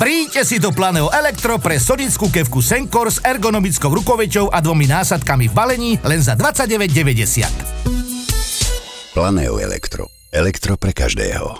Príďte si do Planeo Elektro pre sodickú kevku Senkor s ergonomickou rukoveťou a dvomi násadkami v balení len za 29,90. Planeo Elektro. Elektro pre každého.